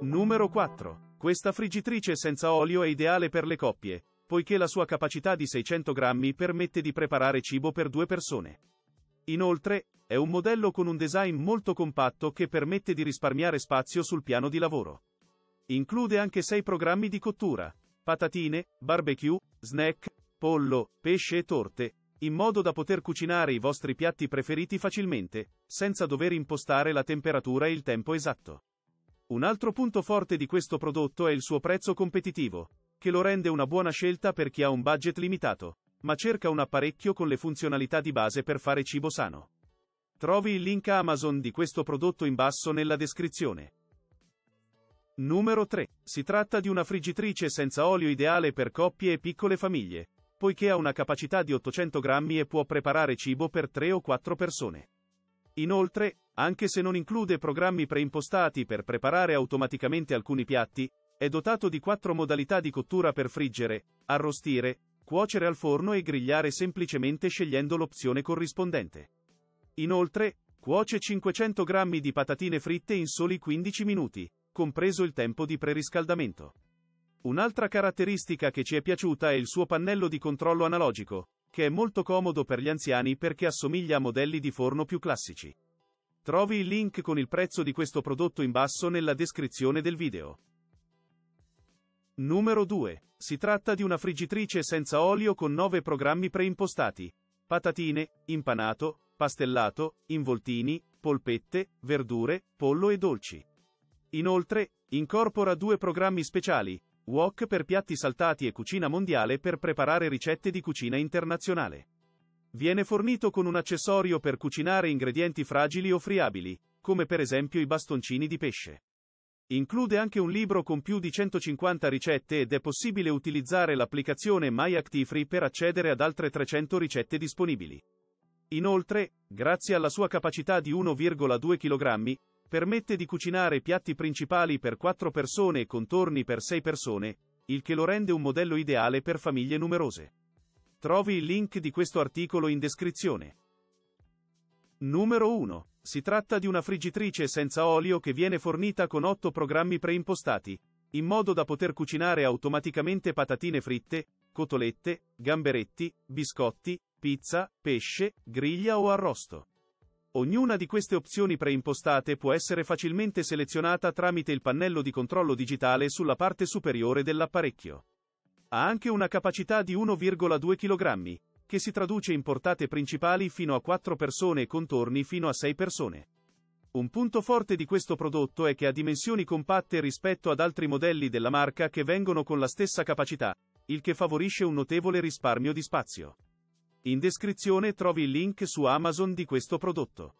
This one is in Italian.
Numero 4. Questa friggitrice senza olio è ideale per le coppie, poiché la sua capacità di 600 grammi permette di preparare cibo per due persone. Inoltre, è un modello con un design molto compatto che permette di risparmiare spazio sul piano di lavoro. Include anche 6 programmi di cottura, patatine, barbecue, snack, pollo, pesce e torte, in modo da poter cucinare i vostri piatti preferiti facilmente, senza dover impostare la temperatura e il tempo esatto. Un altro punto forte di questo prodotto è il suo prezzo competitivo, che lo rende una buona scelta per chi ha un budget limitato, ma cerca un apparecchio con le funzionalità di base per fare cibo sano. Trovi il link Amazon di questo prodotto in basso nella descrizione. Numero 3. Si tratta di una friggitrice senza olio ideale per coppie e piccole famiglie, poiché ha una capacità di 800 grammi e può preparare cibo per 3 o 4 persone. Inoltre, anche se non include programmi preimpostati per preparare automaticamente alcuni piatti, è dotato di quattro modalità di cottura per friggere, arrostire, cuocere al forno e grigliare semplicemente scegliendo l'opzione corrispondente. Inoltre, cuoce 500 g di patatine fritte in soli 15 minuti, compreso il tempo di preriscaldamento. Un'altra caratteristica che ci è piaciuta è il suo pannello di controllo analogico, che è molto comodo per gli anziani perché assomiglia a modelli di forno più classici. Trovi il link con il prezzo di questo prodotto in basso nella descrizione del video. Numero 2. Si tratta di una friggitrice senza olio con 9 programmi preimpostati. Patatine, impanato, pastellato, involtini, polpette, verdure, pollo e dolci. Inoltre, incorpora due programmi speciali, Wok per piatti saltati e cucina mondiale per preparare ricette di cucina internazionale. Viene fornito con un accessorio per cucinare ingredienti fragili o friabili, come per esempio i bastoncini di pesce. Include anche un libro con più di 150 ricette ed è possibile utilizzare l'applicazione MyActifree per accedere ad altre 300 ricette disponibili. Inoltre, grazie alla sua capacità di 1,2 kg, permette di cucinare piatti principali per 4 persone e contorni per 6 persone, il che lo rende un modello ideale per famiglie numerose. Trovi il link di questo articolo in descrizione. Numero 1. Si tratta di una friggitrice senza olio che viene fornita con 8 programmi preimpostati, in modo da poter cucinare automaticamente patatine fritte, cotolette, gamberetti, biscotti, pizza, pesce, griglia o arrosto. Ognuna di queste opzioni preimpostate può essere facilmente selezionata tramite il pannello di controllo digitale sulla parte superiore dell'apparecchio. Ha anche una capacità di 1,2 kg, che si traduce in portate principali fino a 4 persone e contorni fino a 6 persone. Un punto forte di questo prodotto è che ha dimensioni compatte rispetto ad altri modelli della marca che vengono con la stessa capacità, il che favorisce un notevole risparmio di spazio. In descrizione trovi il link su Amazon di questo prodotto.